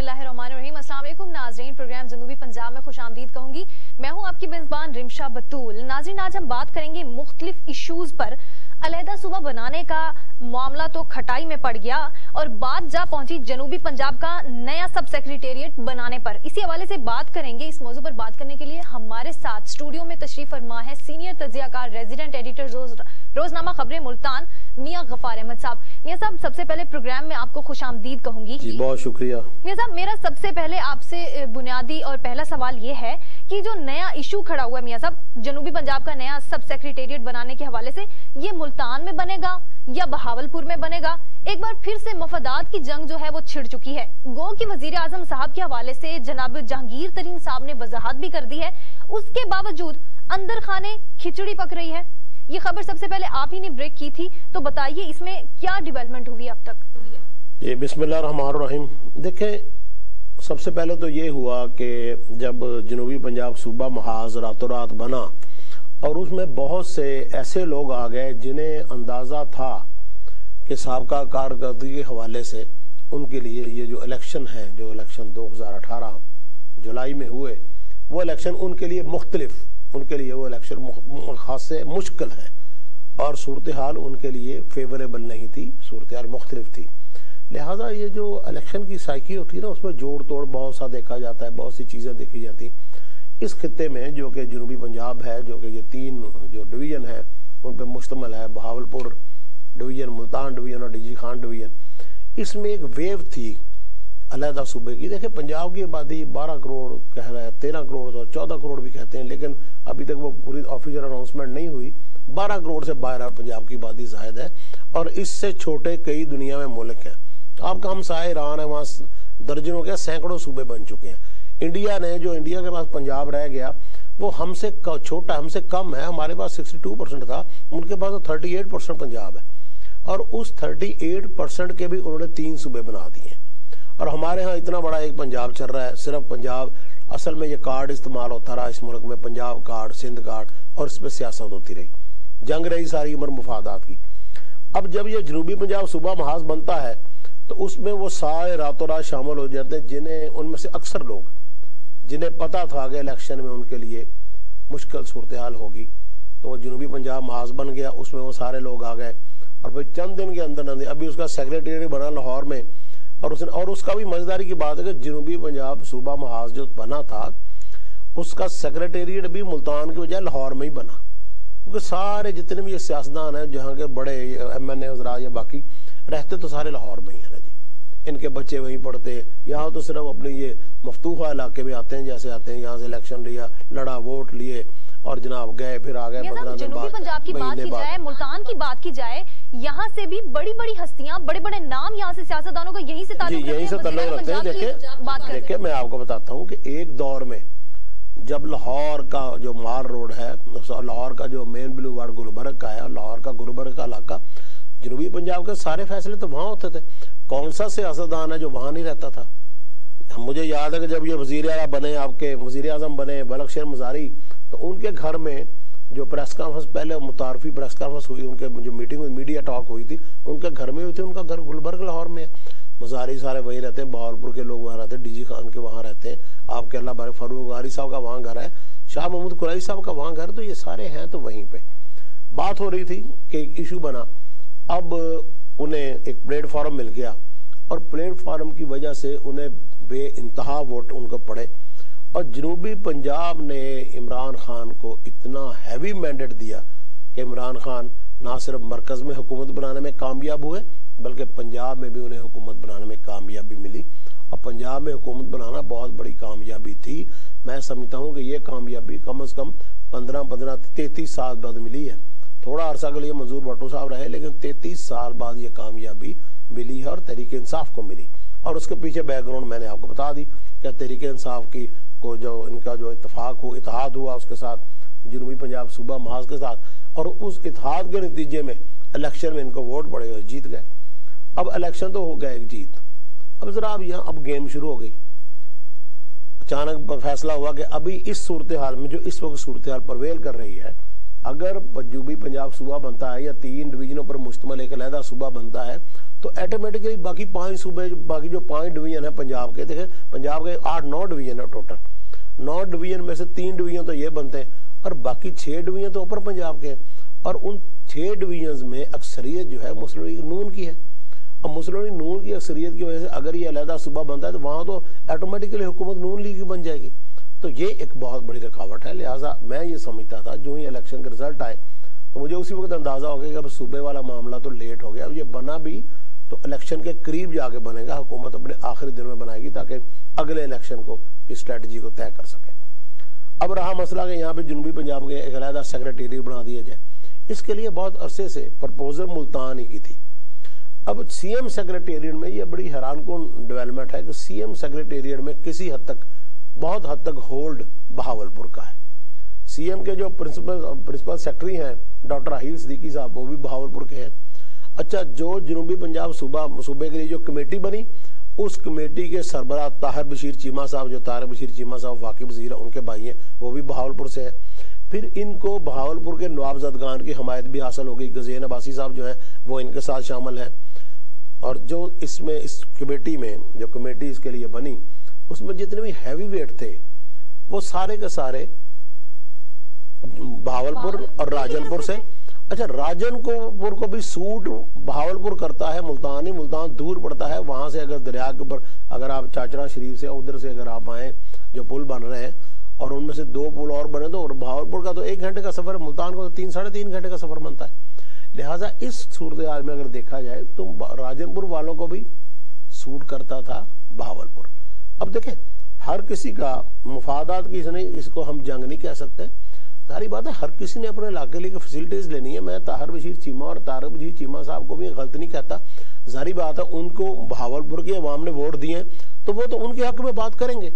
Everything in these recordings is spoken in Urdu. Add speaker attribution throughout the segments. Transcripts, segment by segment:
Speaker 1: اللہ الرحمن الرحیم۔ السلام علیکم، ناظرین، پروگرام جنوبی پنجاب میں خوش آمدید کہوں گی۔ میں ہوں آپ کی بنزبان رمشا بطول ناظرین، آج ہم بات کریں گے مختلف ایشوز پر، علیحدہ صوبہ بنانے کا معاملہ تو کھٹائی میں پڑ گیا اور بات جا پہنچی جنوبی پنجاب کا نیا سب سیکریٹریٹ بنانے پر۔ اسی حوالے سے بات کریں گے اس موضوع پر بات کرنے کے لیے ہمارے ساتھ سٹوڈیو میں تشریف فرما ہے سینئر تجزیہ کار ریزیڈنٹ ایڈیٹر روزنامہ خبریں ملتان میاں غفار احمد صاحب۔ میاں صاحب سب سے پہلے پروگرام میں آپ کو خوش آمدید کہوں گی۔
Speaker 2: جی بہت شکریہ۔
Speaker 1: میاں صاحب میرا سب سے پہلے آپ سے بنیادی اور پہلا سوال یہ ہے کہ جو نیا ایشو کھڑا ہوا ہے میاں صاحب جنوبی پنجاب کا نیا سب سیکریٹریٹ بنانے کے حوالے سے یہ ملتان میں بنے گا۔ یا بہاولپور میں بنے گا۔ ایک بار پھر سے مفادات کی جنگ جو ہے وہ چھڑ چکی ہے۔ گو کی وزیر اعظم صاحب کے حوالے سے جناب جہانگیر ترین صاحب نے وضاحت بھی کر دی ہے۔ اس کے باوجود اندر خانے کھچڑی پک رہی ہے۔ یہ خبر سب سے پہلے آپ ہی نے بریک کی تھی۔ تو بتائیے اس میں کیا ڈیولپمنٹ ہوئی اب تک؟
Speaker 2: جی بسم اللہ الرحمن الرحیم۔ دیکھیں، سب سے پہلے تو یہ ہوا کہ جب جنوبی پنجاب صوبہ محاذ راتوں رات بنا اور اس میں بہت سے ایسے لوگ آ گئے جنہیں اندازہ تھا کہ سابقہ کارکردگی کے حوالے سے ان کے لیے یہ جو الیکشن ہے جو الیکشن دو ہزار اٹھارہ جولائی میں ہوئے، وہ الیکشن ان کے لیے مختلف، ان کے لیے وہ الیکشن خاص مشکل ہے۔ اور صورتحال ان کے لیے فیوریبل نہیں تھی، صورتحال مختلف تھی۔ لہٰذا یہ جو الیکشن کی سائیکی ہوتی ہے نا، اس میں جوڑ توڑ بہت سا دیکھا جاتا ہے، بہت سی چیزیں دیکھی جاتی اس خطے میں جو کہ جنوبی پنجاب ہے، جو کہ یہ تین جو ڈویژن ہے، ان پہ مشتمل ہے، بہاولپور ڈویژن ملتان ڈویژن اور ڈیجی خان ڈویژن اس میں ایک ویو تھی علیحدہ صوبے کی۔ دیکھیں، پنجاب کی آبادی بارہ کروڑ کہہ رہا ہے، تیرہ کروڑ اور چودہ کروڑ بھی کہتے ہیں، لیکن ابھی تک وہ پوری آفیشل اناؤنسمنٹ نہیں ہوئی۔ بارہ کروڑ سے باہر پنجاب کی آبادی زائد ہے۔ اور اس سے چھوٹے کئی دنیا میں ملک ہیں۔ آپ کا ہم سائے ایران ہے وہاں درجنوں کے سینکڑوں صوبے بن چکے ہیں۔ انڈیا نے جو انڈیا کے پاس پنجاب رہ گیا، وہ ہم سے چھوٹا، ہم سے کم ہے، ہمارے پاس سکسٹی ٹو پرسنٹ تھا، ان کے پاس تھرٹی ایٹ پرسنٹ پنجاب ہے۔ اور اس تھرٹی ایٹ پرسنٹ کے بھی انہوں نے تین صوبے بنا دیے ہیں۔ اور ہمارے ہاں اتنا بڑا ایک پنجاب چل رہا ہے، صرف پنجاب، اصل میں یہ کارڈ استعمال ہوتا رہا اس ملک میں، پنجاب کارڈ، سندھ کارڈ، اور اس پہ سیاست ہوتی رہی۔ جنگ رہی ساری عمر مفادات کی۔ اب جب یہ جنوبی پنجاب صوبہ محاذ بنتا ہے، تو اس میں وہ سارے راتوں رات شامل ہو جاتے ہیں، جنہیں ان میں سے اکثر لوگ جنہیں پتا تھا کہ الیکشن میں ان کے لیے مشکل صورتحال ہوگی، تو وہ جنوبی پنجاب محاذ بن گیا، اس میں وہ سارے لوگ آ گئے۔ اور پھر چند دن کے اندر اندر ابھی اس کا سیکریٹری بنا لاہور میں۔ اور اس نے، اور اس کا بھی مزداری کی بات ہے کہ جنوبی پنجاب صوبہ محاذ جو بنا تھا، اس کا سیکریٹریٹ بھی ملتان کی وجہ لاہور میں ہی بنا۔ کیونکہ سارے جتنے بھی یہ سیاستدان ہیں، جہاں کے بڑے ایم این اے، حضرات یا باقی، رہتے تو سارے لاہور میں ہی ہیں۔ ان کے بچے وہیں پڑھتے یہاں تو صرف اپنے یہ مفتوحہ علاقے میں آتے ہیں جیسے آتے ہیں یہاں سے الیکشن لیا لڑا ووٹ لیے اور جناب گئے پھر آگئے
Speaker 1: پندرہ دن بعد پنجاب کی بات کی جائے ملتان کی بات کی جائے یہاں سے بھی بڑی بڑی ہستیاں بڑے بڑے نام یہاں سے سیاستدانوں کو یہیں سے تعلق
Speaker 2: جی یہیں سے تعلق رکھتے ہیں۔ دیکھیں دیکھیں میں آپ کو بتاتا ہوں کہ ایک دور میں جب لاہور کا جو مار روڈ ہے لاہور کا جو مین بلو وارڈ گلبرگ کا ہے لاہور کا گلبرگ کا علاقہ جنوبی پنجاب کے سارے فیصلے تو وہاں ہوتے تھے۔ کون سا سیاستدان ہے جو وہاں نہیں رہتا تھا؟ مجھے یاد ہے کہ جب یہ وزیر اعلیٰ بنے آپ کے، وزیر اعظم بنے، بلک شیر مزاری، تو ان کے گھر میں جو پریس کانفرنس، پہلے متعارفی پریس کانفرنس ہوئی، ان کے جو میٹنگ ہوئی، میڈیا ٹاک ہوئی تھی، ان کے گھر میں ہوئی تھی، ان کا گھر گلبرگ لاہور میں مزاری سارے وہی رہتے ہیں، بہارپور کے لوگ وہاں رہتے ہیں، ڈی جی خان کے وہاں رہتے ہیں، آپ کے اللہ بارک فاروق غاری صاحب کا وہاں گھر ہے، شاہ محمود قرائی صاحب کا وہاں گھر تو یہ سارے ہیں تو وہیں پہ۔ بات ہو رہی تھی کہ ایشو بنا۔ اب انہیں ایک پلیٹ فارم مل گیا اور پلیٹ فارم کی وجہ سے انہیں بے انتہا ووٹ ان کو پڑے اور جنوبی پنجاب نے عمران خان کو اتنا ہیوی مینڈٹ دیا کہ عمران خان نہ صرف مرکز میں حکومت بنانے میں کامیاب ہوئے بلکہ پنجاب میں بھی انہیں حکومت بنانے میں کامیابی ملی اور پنجاب میں حکومت بنانا بہت بڑی کامیابی تھی۔ میں سمجھتا ہوں کہ یہ کامیابی کم از کم پندرہ پندرہ تینتیس سال بعد ملی ہے۔ تھوڑا عرصہ کے لیے منظور بٹو صاحب رہے، لیکن تینتیس سال بعد یہ کامیابی ملی ہے اور تحریک انصاف کو ملی۔ اور اس کے پیچھے بیک گراؤنڈ میں نے آپ کو بتا دی کہ تحریک انصاف کی کو جو ان کا جو اتفاق ہو، اتحاد ہوا اس کے ساتھ جنوبی پنجاب صوبہ محاذ کے ساتھ۔ اور اس اتحاد کے نتیجے میں الیکشن میں ان کو ووٹ پڑے ہوئے، جیت گئے۔ اب الیکشن تو ہو گیا ایک جیت۔ اب ذرا اب یہاں، اب گیم شروع ہو گئی۔ اچانک فیصلہ ہوا کہ ابھی اس صورتحال میں جو اس وقت صورتحال پرویل کر رہی ہے اگر جنوبی پنجاب صوبہ بنتا ہے یا تین ڈویژنوں پر مشتمل ایک علیحدہ صوبہ بنتا ہے، تو ایٹومیٹکلی باقی پانچ صوبے، باقی جو پانچ ڈویژن ہیں پنجاب کے، دیکھیں پنجاب کے آٹھ نو ڈویژن ہے ٹوٹل نو ڈویژن میں سے تین ڈویژن تو یہ بنتے ہیں، اور باقی چھ ڈویژن تو اوپر پنجاب کے ہیں۔ اور ان چھ ڈویژنز میں اکثریت جو ہے مسلم لیگ نون کی ہے۔ اب مسلم لیگ نون کی اکثریت کی وجہ سے اگر یہ علیحدہ صوبہ بنتا ہے تو وہاں تو ایٹومیٹکلی حکومت نون لیگ کی بن جائے گی۔ تو یہ ایک بہت بڑی رکاوٹ ہے۔ لہٰذا میں یہ سمجھتا تھا، جو ہی الیکشن کے رزلٹ آئے، تو مجھے اسی وقت اندازہ ہو گیا کہ اب صوبے والا معاملہ تو لیٹ ہو گیا۔ اب یہ بنا بھی تو الیکشن کے قریب جا کے بنے گا۔ حکومت اپنے آخری دن میں بنائے گی تاکہ اگلے الیکشن کو کی اسٹریٹجی کو طے کر سکے۔ اب رہا مسئلہ کہ یہاں پہ جنوبی پنجاب کے ایک علیحدہ سیکرٹیری بنا دیا جائے۔ اس کے لیے بہت عرصے سے پرپوزر ملتان ہی کی تھی۔ اب سی ایم سیکرٹیریٹ میں یہ بڑی حیران کن ڈیولپمنٹ ہے کہ سی ایم سیکرٹیریٹ میں کسی حد تک بہت حد تک ہولڈ بہاولپور کا ہے۔ سی ایم کے جو پرنسپل پرنسپل سیکٹری ہیں ڈاکٹر اہیل صدیقی صاحب، وہ بھی بہاولپور کے ہیں۔ اچھا جو جنوبی پنجاب صوبہ، صوبے کے لیے جو کمیٹی بنی، اس کمیٹی کے سربراہ طاہر بشیر چیمہ صاحب، جو طاہر بشیر چیمہ صاحب واقعی وزیر ان کے بھائی ہیں، وہ بھی بہاولپور سے ہیں۔ پھر ان کو بہاولپور کے نواب زدگان کی حمایت بھی حاصل ہو گئی۔ گزین عباسی صاحب جو ہیں، وہ ان کے ساتھ شامل ہیں۔ اور جو اس میں، اس کمیٹی میں، جو کمیٹی اس کے لیے بنی اس میں جتنے بھی ہیوی ویٹ تھے، وہ سارے کے سارے بہاولپور اور راجن پور سے۔ اچھا راجن کو پور کو بھی سوٹ بہاولپور کرتا ہے ملتانی ملتان دور پڑتا ہے۔ وہاں سے اگر دریا کے اوپر اگر آپ چاچرا شریف سے، ادھر سے اگر آپ آئیں، جو پل بن رہے ہیں، اور ان میں سے دو پل اور بنے تو بہاولپور کا تو ایک گھنٹے کا سفر، ملتان کو تو تین، ساڑھے تین گھنٹے کا سفر بنتا ہے۔ لہٰذا اس صورتحال میں اگر دیکھا جائے تو راجن پور والوں کو بھی سوٹ کرتا تھا بہاولپور اب دیکھیں، ہر کسی کا مفادات کی اس کو ہم جنگ نہیں کہہ سکتے۔ ساری بات ہے، ہر کسی نے اپنے علاقے لیے فیسلٹیز لینی ہے۔ میں طاہر بشیر چیمہ اور طاہر بشیر چیمہ صاحب کو بھی غلط نہیں کہتا۔ ظاہری بات ہے، ان کو بہاولپور کی عوام نے ووٹ دیے تو وہ تو ان کے حق میں بات کریں گے۔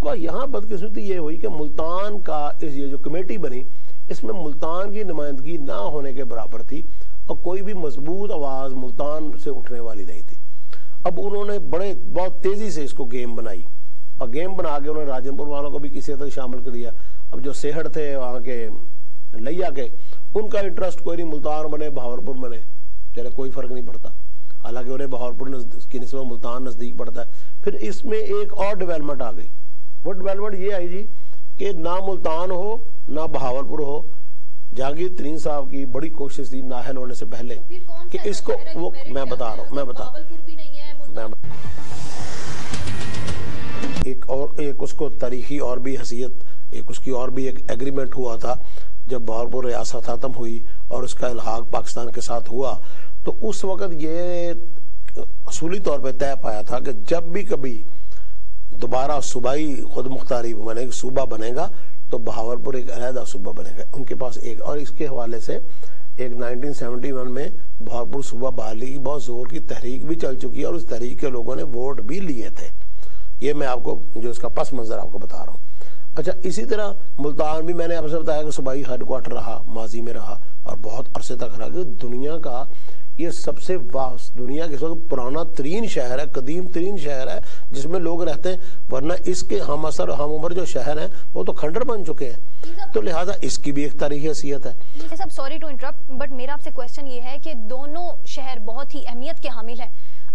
Speaker 2: اب یہاں بدقسمتی یہ ہوئی کہ ملتان کا یہ جو کمیٹی بنی، اس میں ملتان کی نمائندگی نہ ہونے کے برابر تھی اور کوئی بھی مضبوط آواز ملتان سے اٹھنے والی نہیں تھی۔ اب انہوں نے بڑے بہت تیزی سے اس کو گیم بنائی۔ اور گیم بنا کے انہوں نے راجن پور والوں کو بھی کسی حد شامل کر دیا۔ اب جو سیہڑ تھے وہاں کے لیا کے ان کا انٹرسٹ کوئی نہیں ملتان بنے بہاورپور بنے۔ چلے کوئی فرق نہیں پڑتا۔ حالانکہ انہیں بہاورپور کی نسبت ملتان نزدیک پڑتا ہے۔ پھر اس میں ایک اور ڈیولپمنٹ آ گئی۔ وہ ڈیولپمنٹ یہ آئی جی کہ نہ ملتان ہو نہ بہاورپور ہو۔ جہانگیر ترین صاحب کی بڑی کوشش تھی ناہل ہونے سے پہلے کہ اس کو وہ میں بتا رہا ہوں میں بتا میں ایک اور ایک اس کو تاریخی اور بھی حیثیت ایک اس کی اور بھی ایک ایگریمنٹ ہوا تھا، جب بہرپور ریاست ختم ہوئی اور اس کا الحاق پاکستان کے ساتھ ہوا، تو اس وقت یہ اصولی طور پہ طے پایا تھا کہ جب بھی کبھی دوبارہ صوبائی خود مختاری بنے گا صوبہ بنے گا، تو بہاورپور ایک علیحدہ صوبہ بنے گا۔ ان کے پاس ایک اور اس کے حوالے سے ایک نائنٹین سیونٹی ون میں بہاورپور صوبہ بحالی کی بہت زور کی تحریک بھی چل چکی ہے اور اس تحریک کے لوگوں نے ووٹ بھی لیے تھے۔ یہ میں آپ کو جو اس کا پس منظر آپ کو بتا رہا ہوں۔ اچھا اسی طرح ملتان بھی میں نے آپ سے بتایا کہ صوبائی ہیڈ کوارٹر رہا، ماضی میں رہا اور بہت عرصے تک رہا کہ دنیا کا یہ سب سے واس دنیا کے وقت پرانا ترین شہر ہے، قدیم ترین شہر ہے، جس میں لوگ رہتے ہیں، ورنہ اس کے ہم اثر ہم عمر جو شہر ہیں، وہ تو کھنڈر بن چکے ہیں۔ تو لہٰذا اس کی بھی ایک تاریخی حیثیت ہے۔
Speaker 1: سب سوری ٹو انٹرپٹ بٹ میرا آپ سے کوشچن یہ ہے کہ دونوں شہر بہت ہی اہمیت کے حامل ہیں۔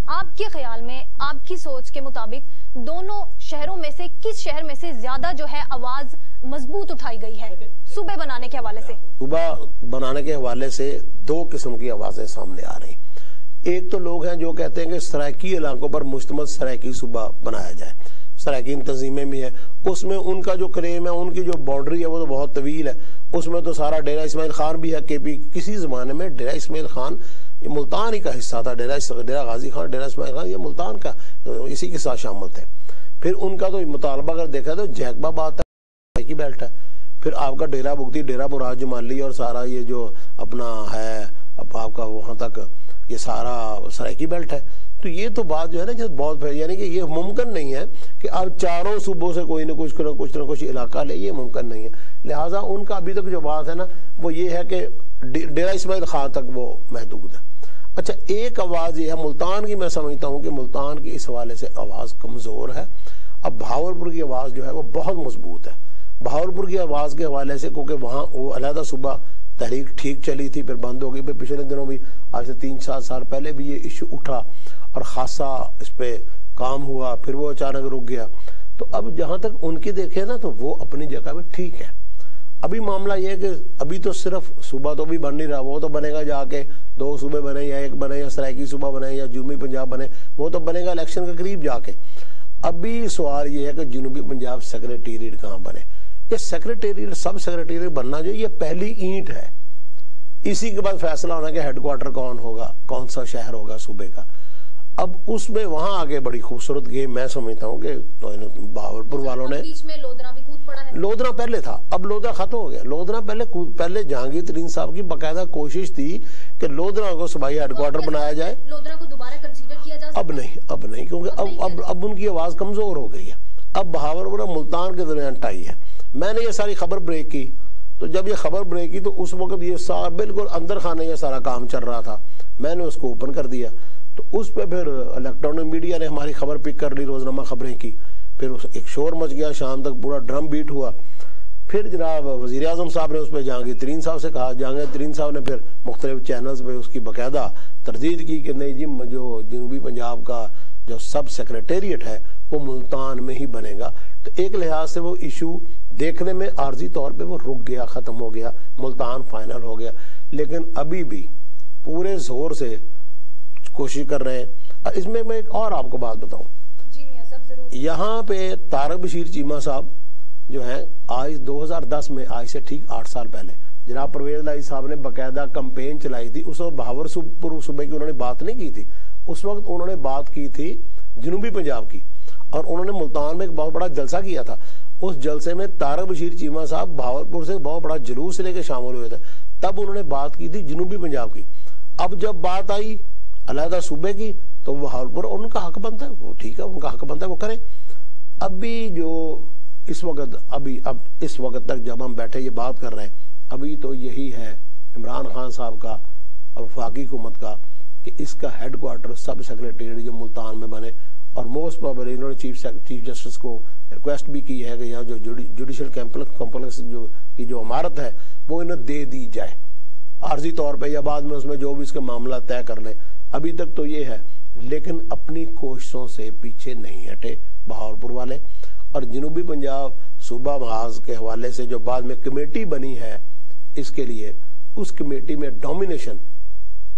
Speaker 1: آپ کے خیال میں، آپ کی سوچ کے مطابق دونوں شہروں میں سے کس شہر میں سے زیادہ جو ہے آواز مضبوط اٹھائی گئی ہے؟ صوبے بنانے کے حوالے سے۔
Speaker 2: صوبہ بنانے کے حوالے سے دو قسم کی آوازیں سامنے آ رہی ہیں۔ ایک تو لوگ ہیں جو کہتے ہیں کہ سرائکی علاقوں پر مشتمل سرائکی صوبہ بنایا جائے۔ سرائکین تنظیمیں بھی ہیں۔ اس میں ان کا جو کریم ہے، ان کی جو باؤنڈری ہے، وہ تو بہت طویل ہے۔ اس میں تو سارا ڈیرہ اسماعیل خان بھی ہے۔ کہ بھی کسی زمانے میں ڈیرہ اسماعیل خان یہ ملتان ہی کا حصہ تھا، ڈیرہ ڈیرہ غازی خان، ڈیرہ اسماعیل خان، یہ ملتان کا، اسی کے ساتھ شامل تھے۔ پھر ان کا تو مطالبہ اگر دیکھا تو جیکبا بات ہے کی بیلٹ ہے۔ پھر آپ کا ڈیرہ بکتی ڈیرہ براج جمالی اور سارا یہ جو اپنا ہے آپ کا وہاں تک یہ سارا سرائکی بیلٹ ہے۔ تو یہ تو بات جو ہے نا جس بہت یعنی کہ یہ ممکن نہیں ہے کہ آپ چاروں صوبوں سے کوئی نہ کچھ کچھ، نہ کچھ علاقہ لے، یہ ممکن نہیں ہے۔ لہٰذا ان کا ابھی تک جو بات ہے نا، وہ یہ ہے کہ ڈیرہ اسماعیل خان تک وہ محدود ہے۔ اچھا ایک آواز یہ ہے، ملتان کی میں سمجھتا ہوں کہ ملتان کی اس حوالے سے آواز کمزور ہے۔ اب بھاولپور کی آواز جو ہے وہ بہت مضبوط ہے۔ بھاولپور کی آواز کے حوالے سے کیونکہ وہاں وہ علیحدہ صوبہ تحریک ٹھیک چلی تھی، پھر بند ہو گئی، پھر پچھلے دنوں بھی، آج سے تین سات سال پہلے بھی یہ ایشو اٹھا اور خاصا اس پہ کام ہوا، پھر وہ اچانک رک گیا۔ تو اب جہاں تک ان کی دیکھے نا، تو وہ اپنی جگہ پہ ٹھیک ہے۔ ابھی معاملہ یہ ہے کہ ابھی تو صرف صوبہ تو بھی بن نہیں رہا، وہ تو بنے گا جا کے دو صوبے بنے یا ایک بنے یا سرائکی صوبہ بنے یا جنوبی پنجاب بنے، وہ تو بنے گا الیکشن کے قریب جا کے۔ ابھی سوال یہ ہے کہ جنوبی پنجاب سیکریٹریٹ کہاں بنے؟ یہ سیکریٹریٹ، سب سیکریٹریٹ بننا جو یہ پہلی اینٹ ہے۔ اسی کے بعد فیصلہ ہونا کہ ہیڈ کوارٹر کون ہوگا، کون سا شہر ہوگا صوبے کا۔ اب اس میں وہاں آگے بڑی خوبصورت گیم میں سمجھتا ہوں کہ بہاولپور والوں نے لودرا پہلے تھا اب لودرا ختم ہو گیا۔ لودرا پہلے پہلے جہانگیر ترین صاحب کی باقاعدہ کوشش تھی کہ لودرا کو صبائی ہیڈ کوارٹر بنایا جائے۔ اب نہیں اب نہیں کیونکہ اب اب اب ان کی آواز کمزور ہو گئی ہے۔ اب بہاور ملتان کے درمیان ٹائی ہے۔ میں نے یہ ساری خبر بریک کی۔ تو جب یہ خبر بریک کی تو اس وقت یہ سارا بالکل اندر خانے یہ سارا کام چل رہا تھا۔ میں نے اس کو اوپن کر دیا۔ تو اس پہ پھر الیکٹرانک میڈیا نے ہماری خبر پک کر لی، روزنامہ خبریں کی۔ پھر ایک شور مچ گیا، شام تک پورا ڈرم بیٹ ہوا۔ پھر جناب وزیر اعظم صاحب نے اس پہ جہانگیر ترین صاحب سے کہا۔ جہانگیر ترین صاحب نے پھر مختلف چینلز پہ اس کی باقاعدہ تردید کی کہ نہیں جی جو جنوبی پنجاب کا جو سب سیکریٹریٹ ہے، وہ ملتان میں ہی بنے گا۔ تو ایک لحاظ سے وہ ایشو دیکھنے میں عارضی طور پہ وہ رک گیا، ختم ہو گیا، ملتان فائنل ہو گیا۔ لیکن ابھی بھی پورے زور سے کوشش کر رہے ہیں۔ اس میں میں ایک اور آپ کو بات بتاؤں۔ جی یہاں پہ تارک بشیر چیمہ صاحب جو ہیں آج دو ہزار دس میں آج سے ٹھیک آٹھ سال پہلے جناب پرویز لائی صاحب نے باقاعدہ کمپین چلائی تھی۔ اس وقت بہاور صوبے کی انہوں نے بات نہیں کی تھی۔ اس وقت انہوں نے بات کی تھی جنوبی پنجاب کی۔ اور انہوں نے ملتان میں ایک بہت بڑا جلسہ کیا تھا۔ اس جلسے میں تارک بشیر چیمہ صاحب بھاولپور سے بہت بڑا جلوس لے کے شامل ہوئے تھے۔ تب انہوں نے بات کی تھی جنوبی پنجاب کی۔ اب جب بات آئی علیحدہ صوبے کی، تو بہاولپور ان کا حق بنتا ہے، وہ ٹھیک ہے، ان کا حق بنتا ہے، وہ کریں ابھی جو اس وقت، ابھی، اب اس وقت تک جب ہم بیٹھے، یہ بات کر رہے ہیں، ابھی تو یہی ہے عمران خان صاحب کا اور وفاقی حکومت کا کہ اس کا ہیڈ کوارٹر سب سیکریٹریٹ جو ملتان میں بنے۔ اور موسٹ پرابلی انہوں نے چیف چیف جسٹس کو ریکویسٹ بھی کی ہے کہ یہاں جو جوڈیشل کمپلیکس جو، کی جو عمارت ہے، وہ انہیں دے دی جائے۔ عارضی طور پہ یا بعد میں اس میں جو بھی اس کے معاملہ طے کر لیں۔ ابھی تک تو یہ ہے، لیکن اپنی کوششوں سے پیچھے نہیں ہٹے بہاولپور والے۔ اور جنوبی پنجاب صوبہ محاذ کے حوالے سے جو بعد میں کمیٹی بنی ہے، اس کے لیے اس کمیٹی میں ڈومینیشن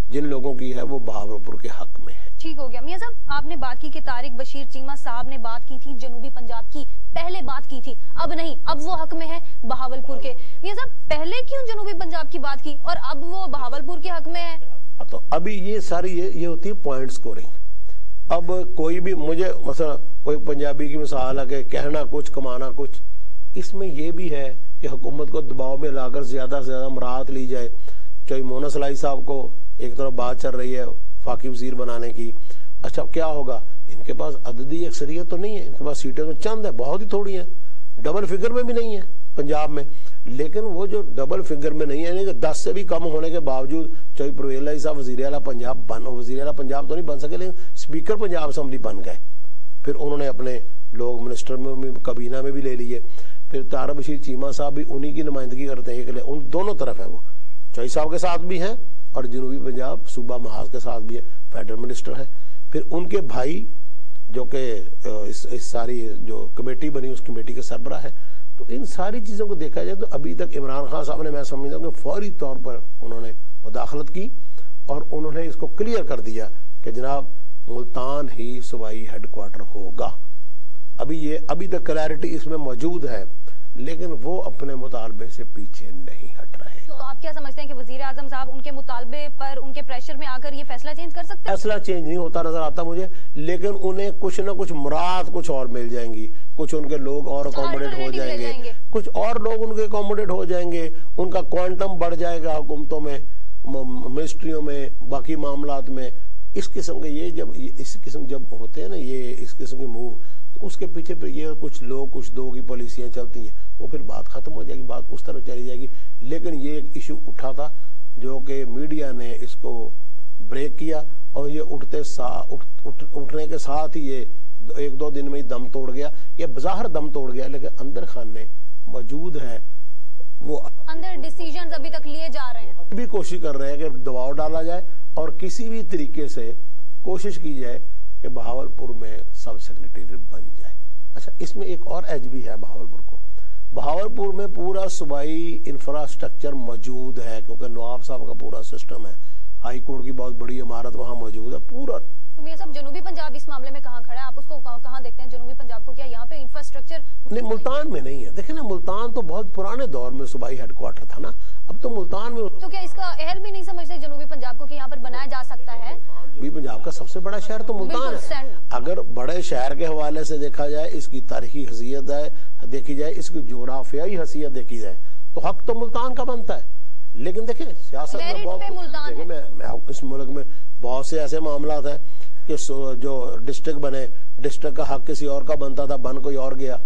Speaker 2: جن لوگوں کی ہے، وہ بہاولپور کے حق میں ہے۔
Speaker 1: ٹھیک ہو گیا۔ میاں صاحب، آپ نے بات کی کہ تارک بشیر چیمہ صاحب نے بات کی تھی، جنوبی پنجاب کی پہلے بات کی تھی۔ اب نہیں، اب وہ حق میں ہے بہاولپور کے۔ میاں صاحب، پہلے کیوں جنوبی پنجاب کی بات کی اور اب وہ بہاولپور کے حق میں ہے؟
Speaker 2: تو ابھی یہ ساری یہ ہوتی ہے پوائنٹ سکورنگ اب کوئی بھی مجھے مثلا کوئی پنجابی کی مثال ہے کہ کہنا کچھ، کمانا کچھ، اس میں یہ بھی ہے کہ حکومت کو دباؤ میں لا کر زیادہ سے زیادہ مرات لی جائے۔ چاہے مونا سلائی صاحب کو ایک طرف بات چل رہی ہے فاقی وزیر بنانے کی۔ اچھا کیا ہوگا؟ ان کے پاس عددی اکثریت تو نہیں ہے، ان کے پاس سیٹیں تو چند ہے بہت ہی تھوڑی ہیں۔ ڈبل فگر میں بھی نہیں ہے پنجاب میں۔ لیکن وہ جو ڈبل فگر میں نہیں ہے یعنی کہ دس سے بھی کم ہونے کے باوجود چاہے پرویل صاحب وزیر اعلیٰ پنجاب بن وزیر اعلیٰ پنجاب تو نہیں بن سکے، لیکن سپیکر پنجاب اسمبلی بن گئے۔ پھر انہوں نے اپنے لوگ منسٹر میں، کابینہ میں بھی لے لیے۔ پھر تارا بشیر چیمہ صاحب بھی انہی کی نمائندگی کرتے ہیں کہ ان دونوں طرف ہے وہ۔ چوئی صاحب کے ساتھ بھی ہیں اور جنوبی پنجاب صوبہ محاذ کے ساتھ بھی ہے فیڈرل منسٹر ہے۔ پھر ان کے بھائی جو کہ، اس ساری جو کمیٹی بنی، اس کمیٹی کے سربراہ ہے تو ان ساری چیزوں کو دیکھا جائے تو ابھی تک عمران خان صاحب نے میں سمجھتا ہوں کہ فوری طور پر انہوں نے مداخلت کی اور انہوں نے اس کو کلیئر کر دیا کہ جناب ملتان ہی صوبائی ہیڈ کوارٹر ہوگا۔ ابھی یہ ابھی تک کلیرٹی اس میں موجود ہے، لیکن وہ اپنے مطالبے سے پیچھے نہیں ہٹ
Speaker 1: تو آپ کیا سمجھتے ہیں کہ وزیر اعظم صاحب ان کے مطالبے پر ان کے پریشر میں آ کر یہ فیصلہ چینج کر سکتے
Speaker 2: ہیں؟ فیصلہ چینج نہیں ہوتا نظر آتا مجھے لیکن انہیں کچھ نہ کچھ مراد کچھ اور مل جائیں گی۔ کچھ ان کے لوگ اور اکوموڈیٹ ہو جائیں گے۔ کچھ اور لوگ ان کے اکوموڈیٹ ہو جائیں گے۔ ان کا کوانٹم بڑھ جائے گا حکومتوں میں منسٹریوں میں باقی معاملات میں۔ اس قسم کے یہ جب اس قسم جب ہوتے ہیں نا یہ اس قسم کے موو تو اس کے پیچھے پھر یہ کچھ لوگ کچھ دو کی پالیسیاں چلتی ہیں۔ وہ پھر بات ختم ہو جائے گی بات اس طرح چلی جائے گی۔ لیکن یہ ایک ایشو اٹھا تھا جو کہ میڈیا نے اس کو بریک کیا اور یہ اٹھتے سا اٹھنے کے ساتھ ہی یہ ایک دو دن میں ہی دم توڑ گیا۔ یہ بظاہر دم توڑ گیا لیکن اندر خان نے موجود ہے وہ
Speaker 1: اندر ڈیسیجنز ابھی تک لیے جا رہے ہیں۔
Speaker 2: بھی کوشش کر رہے ہیں کہ دباؤ ڈالا جائے اور کسی بھی طریقے سے کوشش کی جائے کہ بہاولپور میں سب سیکرٹریٹ بن جائے۔ اچھا اس میں ایک اور ایج بھی ہے بہاولپور کو۔ بہاولپور میں پورا صوبائی انفراسٹرکچر موجود ہے کیونکہ نواب صاحب کا پورا سسٹم ہے۔ ہائی کورٹ کی بہت بڑی عمارت وہاں موجود ہے پورا۔
Speaker 1: صاحب جنوبی پنجاب اس معاملے میں کہاں کھڑا ہے؟ آپ اس کو کہاں دیکھتے ہیں؟ جنوبی پنجاب کو کیا یہاں پہ انفراسٹرکچر
Speaker 2: نہیں ملتان میں نہیں ہے۔ دیکھیں نا ملتان تو بہت پرانے دور میں صوبائی ہیڈ کوارٹر تھا نا۔ اب تو ملتان میں
Speaker 1: تو کیا اس کا اہل بھی نہیں سمجھتے جنوبی پنجاب کو کہ یہاں پر بنایا جا سکتا ہے؟
Speaker 2: بھی پنجاب کا سب سے بڑا شہر تو ملتان ہے۔ اگر بڑے شہر کے حوالے سے دیکھا جائے اس کی تاریخی حیثیت ہے۔ دیکھی جائے اس کی جغرافیائی حیثیت دیکھی جائے۔ تو حق تو ملتان کا بنتا ہے۔ لیکن دیکھیں سیاست میں بہت دیکھیں۔ میں میں اس ملک میں بہت سے ایسے معاملات ہیں کہ جو ڈسٹرکٹ بنے ڈسٹرکٹ کا حق کسی اور کا بنتا تھا بن کوئی اور گیا۔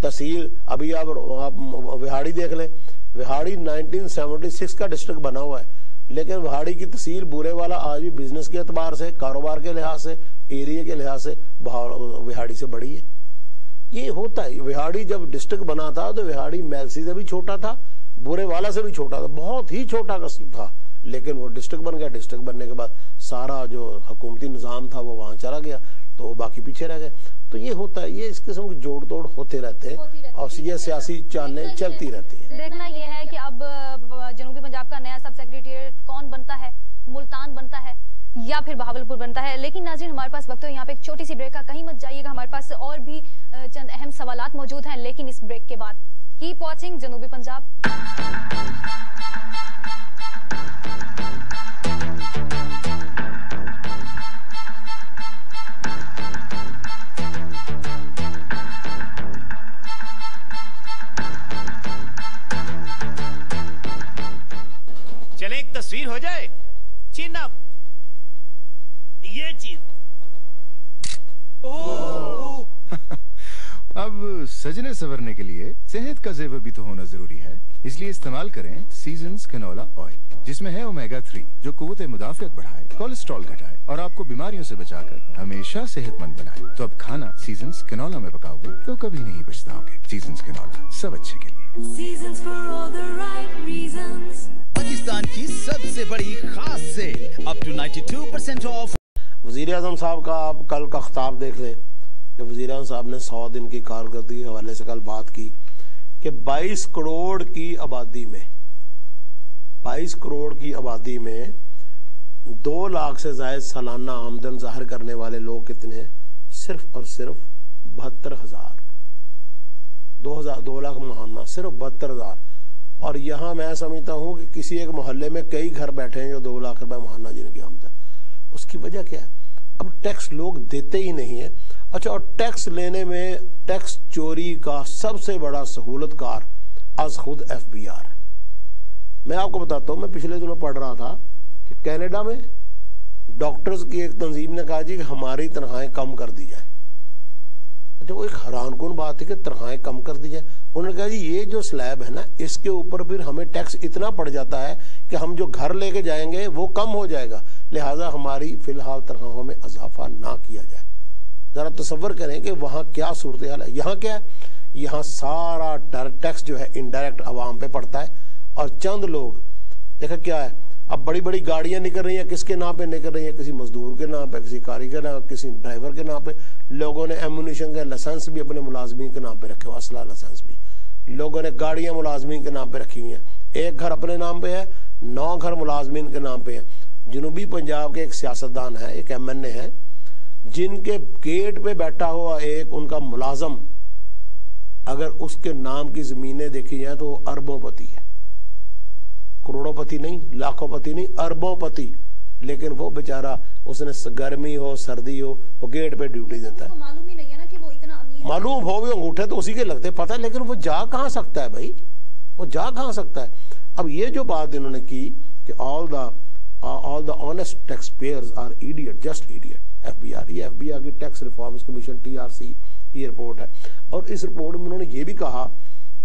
Speaker 2: تحصیل ابھی آپ وہاڑی دیکھ لیں۔ وہاڑی نائنٹین سیونٹی سکس کا ڈسٹرکٹ بنا ہوا ہے۔ لیکن وہاڑی کی تحصیل بورے والا آج بھی بزنس کے اعتبار سے کاروبار کے لحاظ سے ایریے کے لحاظ سے وہاڑی سے بڑی ہے۔ یہ ہوتا ہے، وہاڑی جب ڈسٹرکٹ بنا تھا تو وہاڑی میلسی سے بھی چھوٹا تھا، بورے والا سے بھی چھوٹا تھا، بہت ہی چھوٹا قصب تھا۔ لیکن وہ ڈسٹرکٹ بن گیا۔ ڈسٹرکٹ بننے کے بعد سارا جو حکومتی نظام تھا وہ وہاں چلا گیا، تو وہ باقی پیچھے رہ گئے۔ تو یہ ہوتا ہے، یہ اس قسم کے جوڑ توڑ ہوتے رہتے ہیں اور یہ سیاسی چالیں چلتی رہتی ہیں۔
Speaker 1: دیکھنا یہ ہے کہ اب جنوبی پنجاب کا نیا سب سیکریٹریٹ کون بنتا ہے ملتان بنتا ہے یا پھر بہاولپور بنتا ہے۔ لیکن ناظرین، ہمارے پاس وقت ہو یہاں پہ ایک چھوٹی سی بریک کا۔ کہیں مت جائیے گا، ہمارے پاس اور بھی چند اہم سوالات موجود ہیں، لیکن اس بریک کے بعد کیپ واچنگ جنوبی پنجاب۔
Speaker 3: میں ہے اومیگا 3 جو قوت مدافعت بڑھائے کولیسٹرول گھٹائے اور آپ کو بیماریوں سے بچا کر ہمیشہ صحت مند بنائے۔ تو اب کھانا سیزنز کنولا میں پکاؤ گے تو کبھی نہیں پچھتاؤ گے سیزنز کنولا سب اچھے کے لیے۔
Speaker 4: Seasons for all the right reasons.
Speaker 5: Pakistan کی سب سے بڑی خاص سیل اپ ٹو 92% آف
Speaker 2: وزیر اعظم صاحب کا آپ کل کا خطاب دیکھ لیں۔ کہ وزیر اعظم صاحب نے سو دن کی کارکردگی کے حوالے سے کل بات کی کہ بائیس کروڑ کی آبادی میں بائیس کروڑ کی آبادی میں دو لاکھ سے زائد سالانہ آمدن ظاہر کرنے والے لوگ کتنے ہیں؟ صرف اور صرف بہتر ہزار۔ دو ہزار، دو لاکھ ماہانہ صرف بہتر ہزار۔ اور یہاں میں سمجھتا ہوں کہ کسی ایک محلے میں کئی گھر بیٹھے ہیں جو دو لاکھ روپے ماہانہ جن کی آمدن۔ اس کی وجہ کیا ہے؟ اب ٹیکس لوگ دیتے ہی نہیں ہیں۔ اچھا اور ٹیکس لینے میں ٹیکس چوری کا سب سے بڑا سہولت کار از خود ایف بی آر۔ ہے میں آپ کو بتاتا ہوں، میں پچھلے دنوں پڑھ رہا تھا کہ کینیڈا میں ڈاکٹرز کی ایک تنظیم نے کہا جی کہ ہماری تنخواہیں کم کر دی جائیں۔ اچھا وہ ایک حیران کن بات ہے کہ تنخواہیں کم کر دی جائیں۔ انہوں نے کہا جی یہ جو سلیب ہے نا، اس کے اوپر پھر ہمیں ٹیکس اتنا پڑ جاتا ہے کہ ہم جو گھر لے کے جائیں گے، وہ کم ہو جائے گا۔ لہٰذا ہماری فی الحال تنخواہوں میں اضافہ نہ کیا جائے۔ ذرا تصور کریں کہ وہاں کیا صورتحال ہے۔ یہاں کیا ہے؟ یہاں سارا ٹیکس جو ہے، انڈائریکٹ عوام پہ پڑتا ہے۔ اور چند لوگ، دیکھا کیا ہے؟ اب بڑی بڑی گاڑیاں نکل رہی ہیں، کس کے نام پہ نکل رہی ہیں؟ کسی مزدور کے نام پہ، کسی کاریگر کے نام کسی ڈرائیور کے نام پہ۔ لوگوں نے ایمونیشن کا لائسنس بھی اپنے ملازمین کے نام پہ رکھے ہوا اسلحہ لائسنس بھی۔ لوگوں نے گاڑیاں ملازمین کے نام پہ رکھی ہوئی ہیں۔ ایک گھر اپنے نام پہ ہے، نو گھر ملازمین کے نام پہ ہیں۔ جنوبی پنجاب کے ایک سیاستدان ہے ایک ایم این اے ہے جن کے گیٹ پہ بیٹھا ہوا ایک ان کا ملازم اگر اس کے نام کی زمینیں دیکھی جائیں تو وہ اربوں پتی ہے کروڑوں پتی نہیں لاکھوں پتی نہیں اربوں پتی۔ لیکن وہ بیچارہ اس نے گرمی ہو سردی ہو وہ گیٹ پہ ڈیوٹی دیتا ہے۔
Speaker 1: معلوم ہی نہیں ہے نا کہ وہ اتنا امیر
Speaker 2: معلوم ہو بھی انگوٹھے تو اسی کے لگتے پتہ ہے لیکن وہ جا کہاں سکتا ہے بھائی؟ وہ جا کہاں سکتا ہے؟ اب یہ جو بات انہوں نے کی کہ all the all the honest tax payers are audit just audit F B R یہ ایف بی آر کی tax reforms commission T R C کی رپورٹ ہے۔ اور اس رپورٹ میں انہوں نے یہ بھی کہا